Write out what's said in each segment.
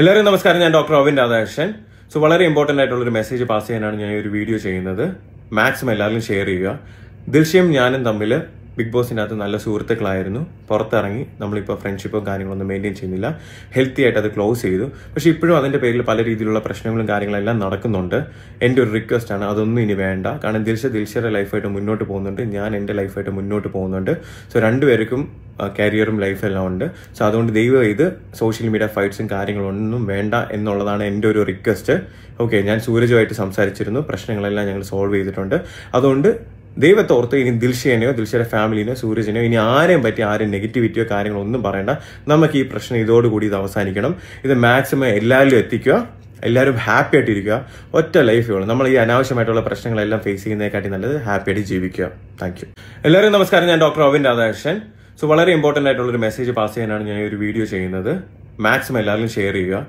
എല്ലാവരും നമസ്കാരം. ഞാൻ ഡോക്ടർ അവിൻ രാധാകൃഷ്ണൻ. സോ വളരെ ഇമ്പോർട്ടന്റ് ആയിട്ടുള്ള ഒരു മെസ്സേജ് പാസ് ചെയ്യാനാണ് ഞാൻ ഈ ഒരു വീഡിയോ ചെയ്യുന്നത്. മാക്സിമം എല്ലാവരും ഷെയർ ചെയ്യുക. ദൃശ്യം ഞാനും തമ്മിൽ ബിഗ് ബോസിനകത്ത് നല്ല സുഹൃത്തുക്കളായിരുന്നു. പുറത്തിറങ്ങി നമ്മളിപ്പോൾ ഫ്രണ്ട്ഷിപ്പോ കാര്യങ്ങളൊന്നും മെയിന്റെയിൻ ചെയ്യുന്നില്ല. ഹെൽത്തി ആയിട്ട് അത് ക്ലോസ് ചെയ്തു. പക്ഷേ ഇപ്പോഴും അതിന്റെ പേരിൽ പല രീതിയിലുള്ള പ്രശ്നങ്ങളും കാര്യങ്ങളെല്ലാം നടക്കുന്നുണ്ട്. എന്റെ ഒരു റിക്വസ്റ്റ് ആണ് അതൊന്നും ഇനി വേണ്ട. കാരണം ദിൽഷ ദിൽഷയുടെ ലൈഫായിട്ട് മുന്നോട്ട് പോകുന്നുണ്ട്. ഞാൻ എന്റെ ലൈഫായിട്ട് മുന്നോട്ട് പോകുന്നുണ്ട്. സോ രണ്ടുപേർക്കും കരിയറും ലൈഫെല്ലാം ഉണ്ട്. സോ അതുകൊണ്ട് ദൈവം ഇത് സോഷ്യൽ മീഡിയ ഫൈറ്റ്സും കാര്യങ്ങളൊന്നും വേണ്ട എന്നുള്ളതാണ് എന്റെ ഒരു റിക്വസ്റ്റ് ഓക്കെ ഞാൻ സൂരജുമായിട്ട് സംസാരിച്ചിരുന്നു. പ്രശ്നങ്ങളെല്ലാം ഞങ്ങൾ സോൾവ് ചെയ്തിട്ടുണ്ട്. അതുകൊണ്ട് ദൈവത്തോർത്ത് ഇനി ദിൽഷേനെയോ ദിൽഷയുടെ ഫാമിലിനെയോ സൂരജിനെയോ ഇനി ആരെയും പറ്റി ആരും നെഗറ്റിവിറ്റിയോ കാര്യങ്ങളോ ഒന്നും പറയണ്ട. നമുക്ക് ഈ പ്രശ്നം ഇതോടുകൂടി ഇത് അവസാനിക്കണം. ഇത് മാക്സിമം എല്ലാവരിലും എത്തിക്കുക. എല്ലാവരും ഹാപ്പി ആയിട്ടിരിക്കുക. ഒറ്റ ലൈഫേ ഉള്ളൂ. നമ്മൾ ഈ അനാവശ്യമായിട്ടുള്ള പ്രശ്നങ്ങളെല്ലാം ഫേസ് ചെയ്യുന്നതിനെക്കാട്ടി നല്ലത് ഹാപ്പി ആയിട്ട് ജീവിക്കുക. താങ്ക് യു എല്ലാവരും നമസ്കാരം. ഞാൻ ഡോക്ടർ അവിൻ രാധാകൃഷ്ണൻ. സോ വളരെ ഇമ്പോർട്ടന്റ് ആയിട്ടുള്ള ഒരു മെസ്സേജ് പാസ് ചെയ്യാനാണ് ഞാൻ ഈ ഒരു വീഡിയോ ചെയ്യുന്നത്. മാക്സിമം എല്ലാവരും ഷെയർ ചെയ്യുക.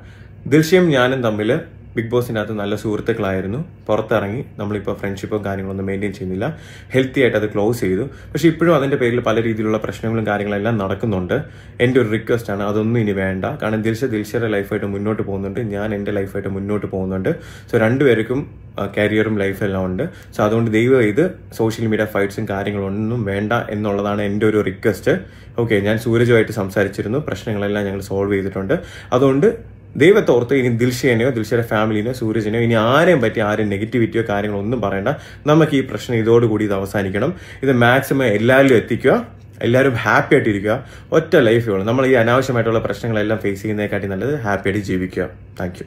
ദൃശ്യം ഞാനും തമ്മിൽ ബിഗ് ബോസിനകത്ത് നല്ല സുഹൃത്തുക്കളായിരുന്നു. പുറത്തിറങ്ങി നമ്മളിപ്പോൾ ഫ്രണ്ട്ഷിപ്പോ കാര്യങ്ങളൊന്നും മെയിന്റെയിൻ ചെയ്യുന്നില്ല. ഹെൽത്തി ആയിട്ട് അത് ക്ലോസ് ചെയ്തു. പക്ഷേ ഇപ്പോഴും അതിന്റെ പേരിൽ പല രീതിയിലുള്ള പ്രശ്നങ്ങളും കാര്യങ്ങളെല്ലാം നടക്കുന്നുണ്ട്. എന്റെ ഒരു റിക്വസ്റ്റ് ആണ്. അതൊന്നും ഇനി വേണ്ട. കാരണം ദിൽഷ ദിൽഷയുടെ ലൈഫായിട്ട് മുന്നോട്ട് പോകുന്നുണ്ട്. ഞാൻ എന്റെ ലൈഫായിട്ട് മുന്നോട്ട് പോകുന്നുണ്ട്. സോ രണ്ടുപേർക്കും കരിയറും ലൈഫെല്ലാം ഉണ്ട്. സോ അതുകൊണ്ട് ദൈവം ഇത് സോഷ്യൽ മീഡിയ ഫൈറ്റ്സും കാര്യങ്ങളൊന്നും വേണ്ട എന്നുള്ളതാണ് എന്റെ ഒരു റിക്വസ്റ്റ് ഓക്കെ ഞാൻ സൂരജുമായിട്ട് സംസാരിച്ചിരുന്നു. പ്രശ്നങ്ങളെല്ലാം ഞങ്ങൾ സോൾവ് ചെയ്തിട്ടുണ്ട്. അതുകൊണ്ട് ദൈവത്തോർത്ത് ഇനി ദിൽഷേനെയോ ദിൽഷയുടെ ഫാമിലിനെയോ സൂരജിനെയോ ഇനി ആരെയും പറ്റി ആരും നെഗറ്റിവിറ്റിയോ കാര്യങ്ങളോ ഒന്നും പറയണ്ട. നമുക്ക് ഈ പ്രശ്നം ഇതോടുകൂടി ഇത് അവസാനിക്കണം. ഇത് മാക്സിമം എല്ലാവരിലും എത്തിക്കുക. എല്ലാവരും ഹാപ്പി ആയിട്ടിരിക്കുക. ഒറ്റ ലൈഫേ ഉള്ളൂ. നമ്മൾ ഈ അനാവശ്യമായിട്ടുള്ള പ്രശ്നങ്ങളെല്ലാം ഫേസ് ചെയ്യുന്നതിനെക്കാട്ടി നല്ലത് ഹാപ്പി ആയിട്ട് ജീവിക്കുക താങ്ക്